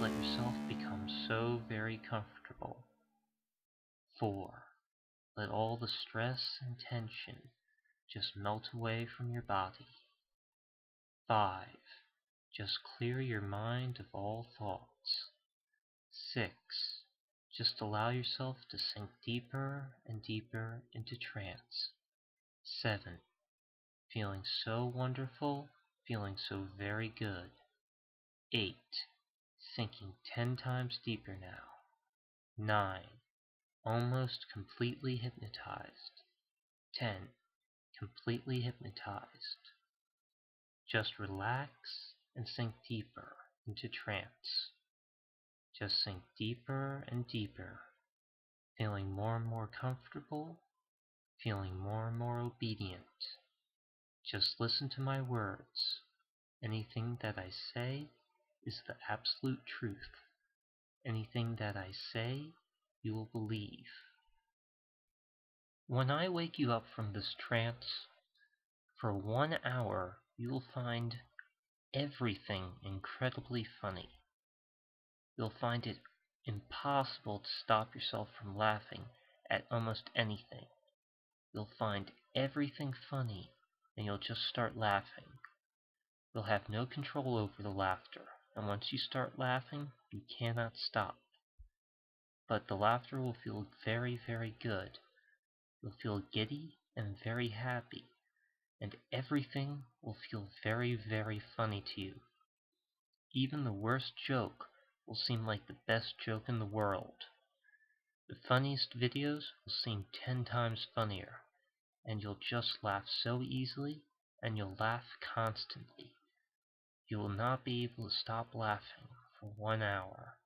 let yourself become so very comfortable. 4. Let all the stress and tension just melt away from your body. 5. Just clear your mind of all thoughts. 6. Just allow yourself to sink deeper and deeper into trance. 7. Feeling so wonderful, feeling so very good. 8. Sinking ten times deeper now. 9. Almost completely hypnotized. 10. Completely hypnotized. Just relax and sink deeper into trance. Just sink deeper and deeper, feeling more and more comfortable, feeling more and more obedient. Just listen to my words. Anything that I say is the absolute truth. Anything that I say, you will believe. When I wake you up from this trance, for one hour you will find everything incredibly funny. You'll find it impossible to stop yourself from laughing at almost anything. You'll find everything funny and you'll just start laughing. You'll have no control over the laughter, and once you start laughing, you cannot stop. But the laughter will feel very, very good. You'll feel giddy and very happy, and everything will feel very, very funny to you. Even the worst joke will seem like the best joke in the world. The funniest videos will seem ten times funnier, and you'll just laugh so easily, and you'll laugh constantly. You will not be able to stop laughing for one hour.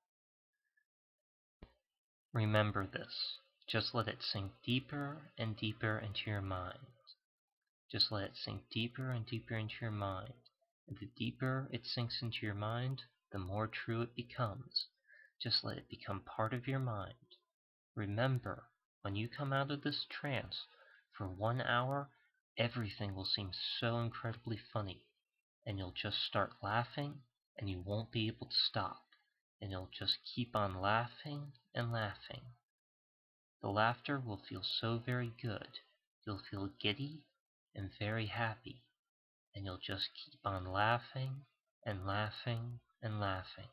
Remember this. Just let it sink deeper and deeper into your mind. Just let it sink deeper and deeper into your mind. And the deeper it sinks into your mind, the more true it becomes. Just let it become part of your mind. Remember, when you come out of this trance, for one hour, everything will seem so incredibly funny and you'll just start laughing and you won't be able to stop. And you'll just keep on laughing and laughing. The laughter will feel so very good. You'll feel giddy and very happy. And you'll just keep on laughing and laughing and laughing.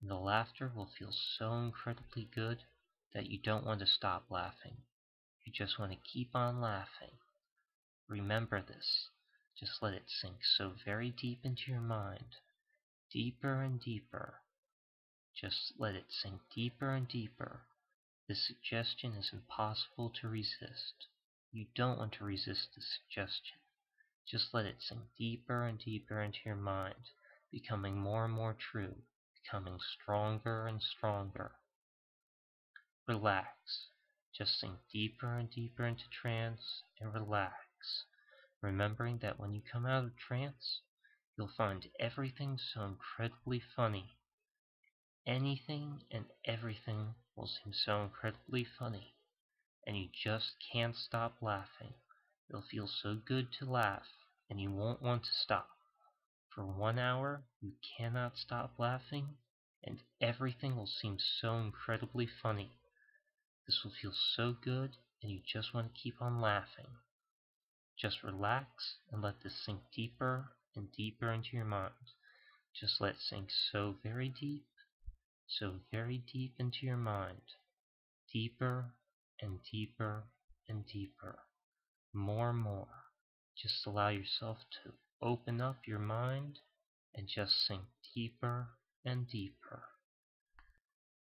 And the laughter will feel so incredibly good that you don't want to stop laughing. You just want to keep on laughing. Remember this. Just let it sink so very deep into your mind. Deeper and deeper. Just let it sink deeper and deeper. The suggestion is impossible to resist. You don't want to resist the suggestion. Just let it sink deeper and deeper into your mind, becoming more and more true, becoming stronger and stronger. Relax. Just sink deeper and deeper into trance and relax remembering that when you come out of trance, you'll find everything so incredibly funny. Anything and everything will seem so incredibly funny, and you just can't stop laughing. It'll feel so good to laugh, and you won't want to stop. For one hour, you cannot stop laughing, and everything will seem so incredibly funny. This will feel so good, and you just want to keep on laughing. Just relax and let this sink deeper and deeper into your mind. Just let it sink so very deep, so very deep into your mind. Deeper and deeper and deeper. More and more. Just allow yourself to open up your mind and just sink deeper and deeper.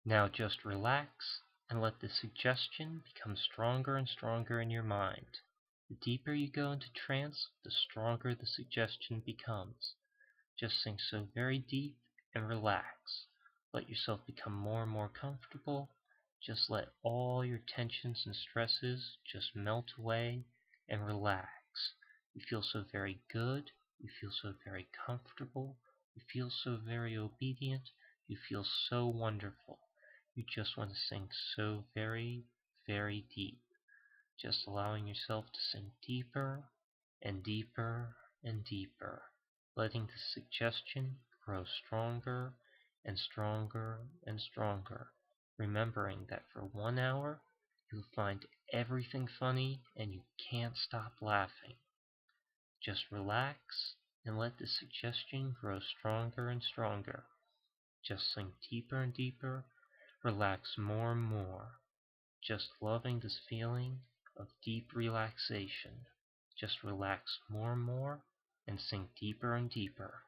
Now just relax and let the suggestion become stronger and stronger in your mind. The deeper you go into trance, the stronger the suggestion becomes. Just sink so very deep and relax. Let yourself become more and more comfortable. Just let all your tensions and stresses just melt away and relax. You feel so very good. You feel so very comfortable. You feel so very obedient. You feel so wonderful. You just want to sink so very, very deep just allowing yourself to sink deeper and deeper and deeper, letting the suggestion grow stronger and stronger and stronger, remembering that for one hour You'll find everything funny and you can't stop laughing. Just relax and let the suggestion grow stronger and stronger. Just sink deeper and deeper, relax more and more. Just loving this feeling of deep relaxation. Just relax more and more and sink deeper and deeper.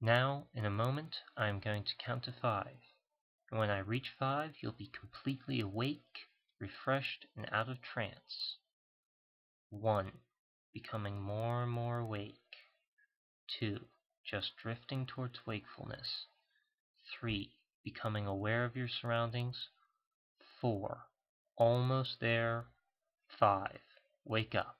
Now, in a moment, I am going to count to five. And when I reach five, you'll be completely awake, refreshed, and out of trance. One, becoming more and more awake. Two, just drifting towards wakefulness. Three, becoming aware of your surroundings. Four, almost there. Five, wake up.